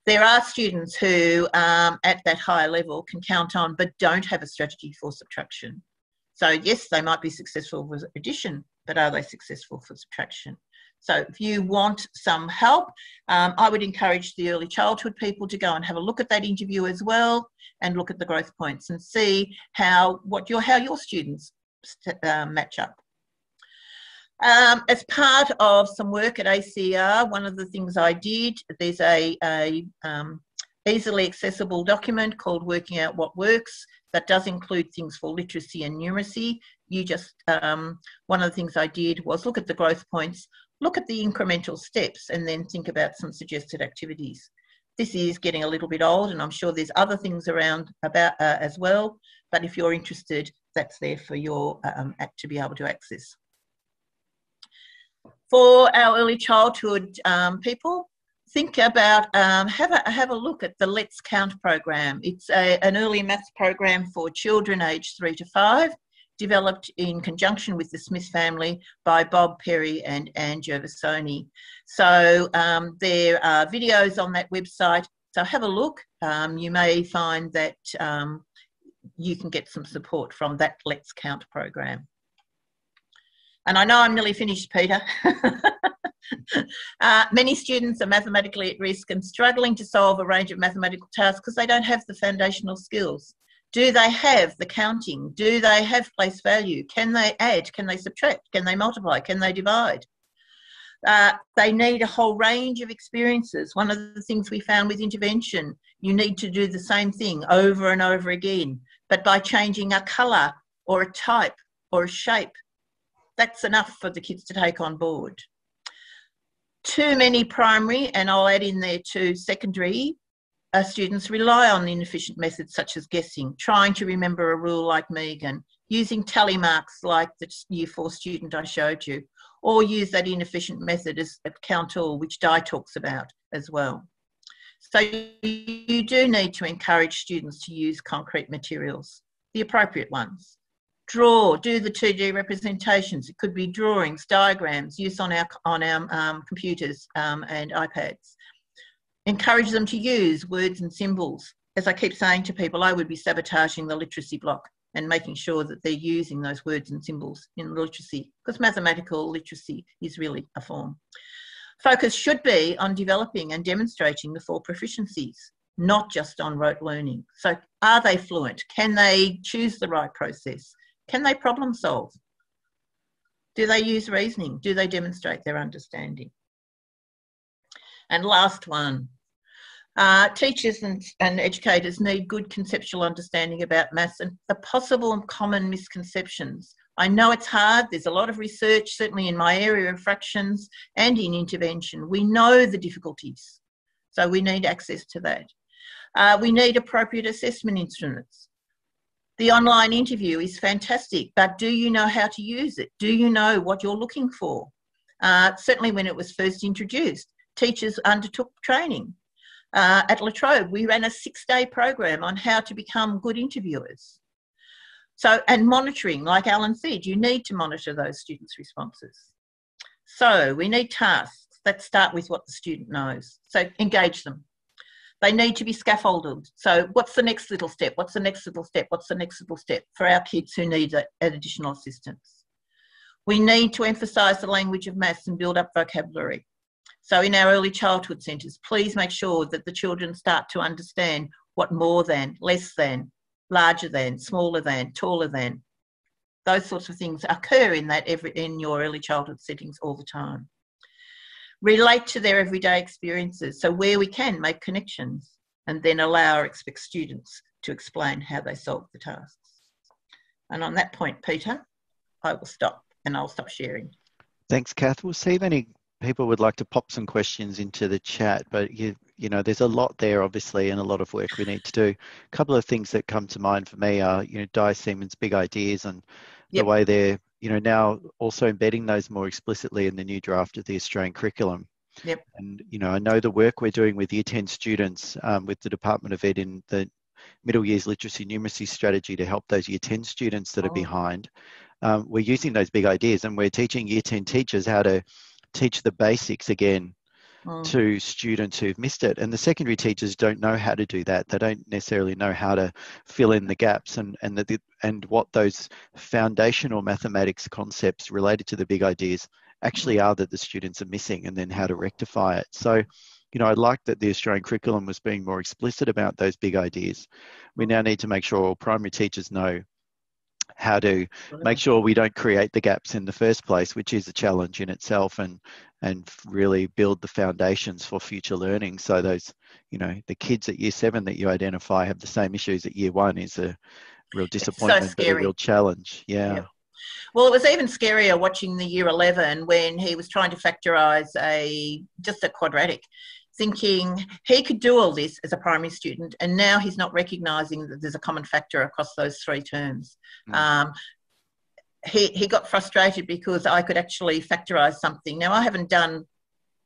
There are students who, um, at that higher level, can count on but don't have a strategy for subtraction. So yes, they might be successful with addition, but are they successful for subtraction? So if you want some help, um, I would encourage the early childhood people to go and have a look at that interview as well and look at the growth points and see how what your how your students uh, match up. Um, as part of some work at ACER, one of the things I did, there's a, a um, easily accessible document called Working Out What Works that does include things for literacy and numeracy. You just, um, one of the things I did was look at the growth points, look at the incremental steps, and then think about some suggested activities. This is getting a little bit old, and I'm sure there's other things around about uh, as well. But if you're interested, that's there for your um, act to be able to access. For our early childhood um, people, think about um, have a have a look at the Let's Count program. It's a, an early maths program for children aged three to five, developed in conjunction with the Smith family by Bob Perry and Ann Gervasoni. So um, there are videos on that website. So have a look. Um, you may find that um, you can get some support from that Let's Count program. And I know I'm nearly finished, Peter. *laughs* *laughs* uh, many students are mathematically at risk and struggling to solve a range of mathematical tasks because they don't have the foundational skills. Do they have the counting? Do they have place value? Can they add? Can they subtract? Can they multiply? Can they divide? Uh, they need a whole range of experiences. One of the things we found with intervention, you need to do the same thing over and over again, but by changing a colour or a type or a shape, that's enough for the kids to take on board. Too many primary, and I'll add in there too secondary, uh, students rely on inefficient methods such as guessing, trying to remember a rule like Megan, using tally marks like the year four student I showed you, or use that inefficient method as at count all, which Di talks about as well. So you do need to encourage students to use concrete materials, the appropriate ones. Draw, do the 2D representations. It could be drawings, diagrams, use on our, on our um, computers um, and iPads encourage them to use words and symbols. As I keep saying to people, I would be sabotaging the literacy block and making sure that they're using those words and symbols in literacy because mathematical literacy is really a form. Focus should be on developing and demonstrating the four proficiencies, not just on rote learning. So, are they fluent? Can they choose the right process? Can they problem solve? Do they use reasoning? Do they demonstrate their understanding? And last one, uh, teachers and, and educators need good conceptual understanding about maths and the possible and common misconceptions. I know it's hard, there's a lot of research, certainly in my area of fractions and in intervention. We know the difficulties, so we need access to that. Uh, we need appropriate assessment instruments. The online interview is fantastic, but do you know how to use it? Do you know what you're looking for? Uh, certainly when it was first introduced teachers undertook training. Uh, at La Trobe, we ran a six day program on how to become good interviewers. So, and monitoring, like Alan said, you need to monitor those students' responses. So, we need tasks that start with what the student knows. So, engage them. They need to be scaffolded. So, what's the next little step? What's the next little step? What's the next little step for our kids who need that additional assistance? We need to emphasise the language of maths and build up vocabulary. So in our early childhood centres, please make sure that the children start to understand what more than, less than, larger than, smaller than, taller than, those sorts of things occur in that every, in your early childhood settings all the time. Relate to their everyday experiences. So where we can make connections and then allow our students to explain how they solve the tasks. And on that point, Peter, I will stop and I'll stop sharing. Thanks, Cath. We'll see if any people would like to pop some questions into the chat, but you you know there's a lot there obviously and a lot of work we need to do. A couple of things that come to mind for me are you know Di big ideas and yep. the way they're you know now also embedding those more explicitly in the new draft of the Australian curriculum. Yep. And you know I know the work we're doing with Year 10 students um, with the Department of Ed in the middle years literacy numeracy strategy to help those Year 10 students that oh. are behind. Um, we're using those big ideas and we're teaching Year 10 teachers how to teach the basics again mm. to students who've missed it. And the secondary teachers don't know how to do that. They don't necessarily know how to fill in the gaps and, and, the, and what those foundational mathematics concepts related to the big ideas actually are that the students are missing and then how to rectify it. So, you know, I like that the Australian curriculum was being more explicit about those big ideas. We now need to make sure all primary teachers know how to make sure we don't create the gaps in the first place, which is a challenge in itself, and and really build the foundations for future learning. So those, you know, the kids at year seven that you identify have the same issues at year one is a real disappointment, so but a real challenge. Yeah. yeah. Well, it was even scarier watching the year 11 when he was trying to factorise a just a quadratic thinking he could do all this as a primary student, and now he's not recognising that there's a common factor across those three terms. Mm. Um, he, he got frustrated because I could actually factorise something. Now, I haven't done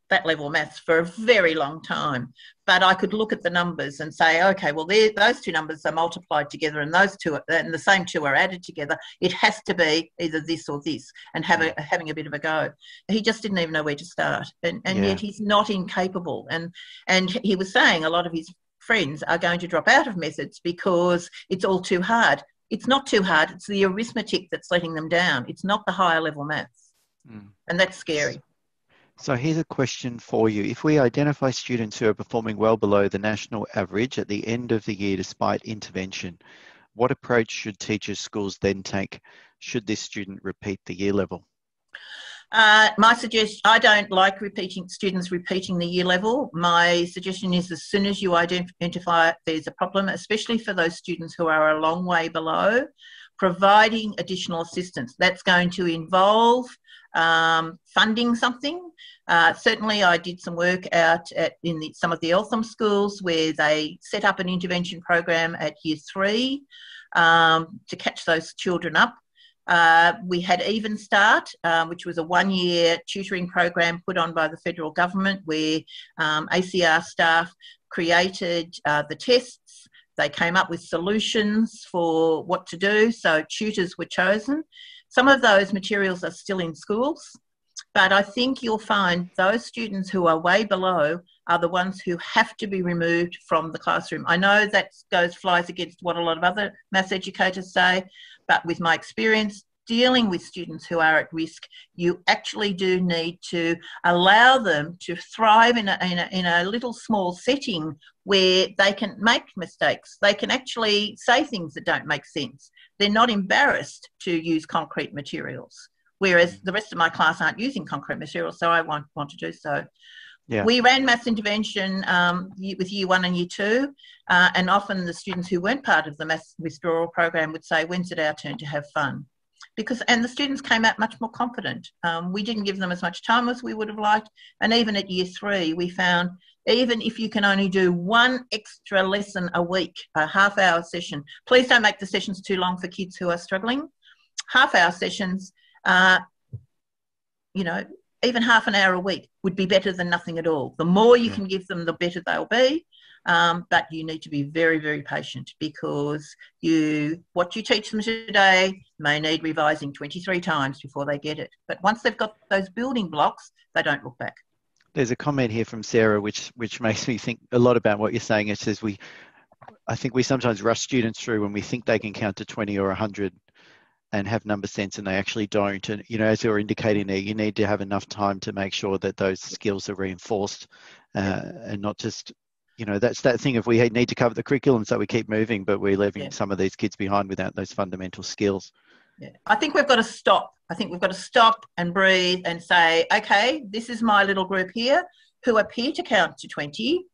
that level maths for a very long time. But I could look at the numbers and say, okay, well, those two numbers are multiplied together, and those two, are, and the same two are added together. It has to be either this or this, and have a, having a bit of a go. He just didn't even know where to start, and, and yeah. yet he's not incapable. And and he was saying a lot of his friends are going to drop out of methods because it's all too hard. It's not too hard. It's the arithmetic that's letting them down. It's not the higher level maths, mm. and that's scary. So here's a question for you. If we identify students who are performing well below the national average at the end of the year despite intervention, what approach should teachers, schools then take should this student repeat the year level? Uh, my suggestion, I don't like repeating students repeating the year level. My suggestion is as soon as you identify there's a problem, especially for those students who are a long way below, providing additional assistance. That's going to involve um, funding something. Uh, certainly, I did some work out at, in the, some of the Eltham schools where they set up an intervention program at year three um, to catch those children up. Uh, we had Even Start, uh, which was a one year tutoring program put on by the federal government where um, ACER staff created uh, the tests. They came up with solutions for what to do, so tutors were chosen. Some of those materials are still in schools, but I think you'll find those students who are way below are the ones who have to be removed from the classroom. I know that goes flies against what a lot of other maths educators say, but with my experience dealing with students who are at risk, you actually do need to allow them to thrive in a, in a, in a little small setting where they can make mistakes. They can actually say things that don't make sense they're not embarrassed to use concrete materials. Whereas mm. the rest of my class aren't using concrete materials, so I want, want to do so. Yeah. We ran maths intervention um, with year one and year two, uh, and often the students who weren't part of the maths withdrawal program would say, "When's it our turn to have fun?" Because and the students came out much more confident. Um, we didn't give them as much time as we would have liked, and even at year three, we found even if you can only do one extra lesson a week, a half hour session, please don't make the sessions too long for kids who are struggling. Half hour sessions, uh, you know, even half an hour a week would be better than nothing at all. The more you can give them, the better they'll be. Um, but you need to be very, very patient because you what you teach them today may need revising 23 times before they get it. But once they've got those building blocks, they don't look back. There's a comment here from Sarah, which which makes me think a lot about what you're saying. It says we, I think we sometimes rush students through when we think they can count to 20 or 100 and have number sense and they actually don't and you know as you're indicating there you need to have enough time to make sure that those skills are reinforced uh, and not just you know that's that thing if we need to cover the curriculum so we keep moving but we're leaving yeah. some of these kids behind without those fundamental skills yeah. I think we've got to stop. I think we've got to stop and breathe and say, okay, this is my little group here who appear to count to 20.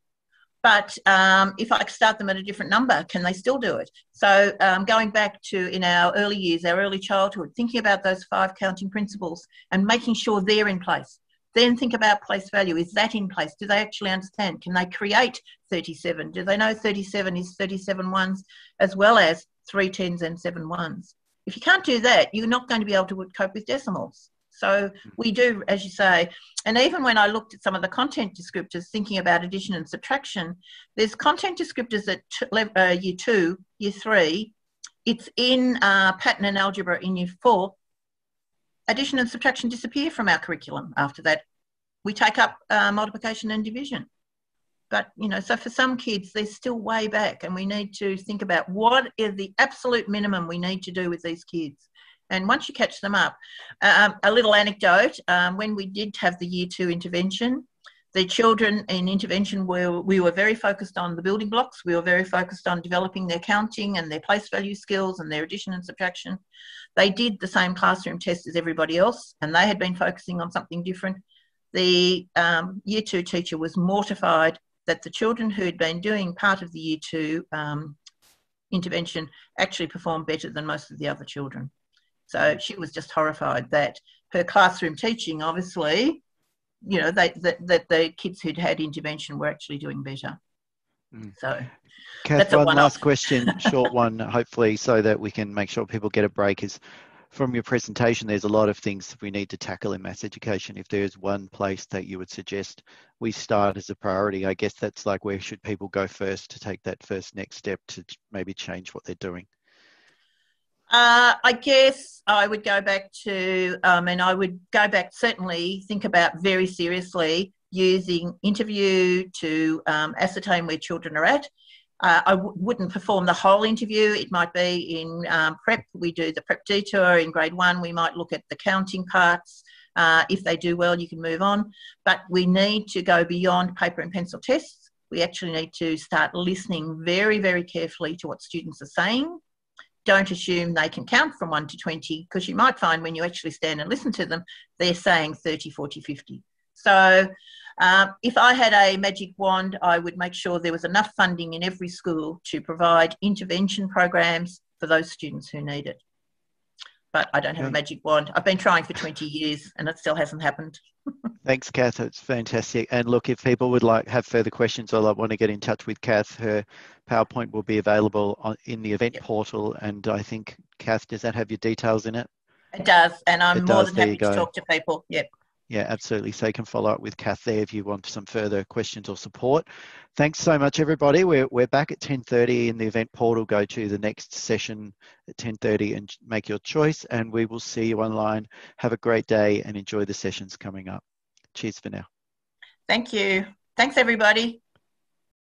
But um, if I start them at a different number, can they still do it? So, um, going back to in our early years, our early childhood, thinking about those five counting principles and making sure they're in place. Then think about place value. Is that in place? Do they actually understand? Can they create 37? Do they know 37 is 37 ones as well as three tens and seven ones? If you can't do that, you're not going to be able to cope with decimals. So hmm. we do, as you say, and even when I looked at some of the content descriptors, thinking about addition and subtraction, there's content descriptors at uh, year two, year three. It's in uh, pattern and algebra in year four. Addition and subtraction disappear from our curriculum after that. We take up uh, multiplication and division but you know so for some kids they're still way back and we need to think about what is the absolute minimum we need to do with these kids and once you catch them up um, a little anecdote um, when we did have the year two intervention the children in intervention were we were very focused on the building blocks. We were very focused on developing their counting and their place value skills and their addition and subtraction. They did the same classroom test as everybody else and they had been focusing on something different. The um, year two teacher was mortified that the children who had been doing part of the year two um, intervention actually performed better than most of the other children. So she was just horrified that her classroom teaching obviously you know, they, that, that the kids who'd had intervention were actually doing better. Mm. So, Cath, one last question, short one, *laughs* hopefully, so that we can make sure people get a break. Is from your presentation, there's a lot of things we need to tackle in maths education. If there's one place that you would suggest we start as a priority, I guess that's like where should people go first to take that first next step to maybe change what they're doing? Uh, I guess I would go back to, um, and I would go back certainly think about very seriously using interview to um, ascertain where children are at. Uh, I w- wouldn't perform the whole interview. It might be in um, prep. We do the prep detour in grade one. We might look at the counting parts. Uh, if they do well, you can move on. But we need to go beyond paper and pencil tests. We actually need to start listening very, very carefully to what students are saying. Don't assume they can count from 1 to 20 because you might find when you actually stand and listen to them, they're saying 30, 40, 50. So um, if I had a magic wand, I would make sure there was enough funding in every school to provide intervention programs for those students who need it. But I don't have a magic wand. I've been trying for 20 years and it still hasn't happened. *laughs* Thanks, Cath. It's fantastic. And look, if people would like have further questions or want to get in touch with Cath, her PowerPoint will be available on, in the event yep. portal. And I think, Cath, does that have your details in it? It does. And I'm it more does. than happy to talk to people. Yep. Yeah, absolutely. So you can follow up with Cath there if you want some further questions or support. Thanks so much, everybody. We're, we're back at 10.30 in the event portal. Go to the next session at 10.30 and make your choice. And we will see you online. Have a great day and enjoy the sessions coming up. Cheers for now. Thank you. Thanks, everybody.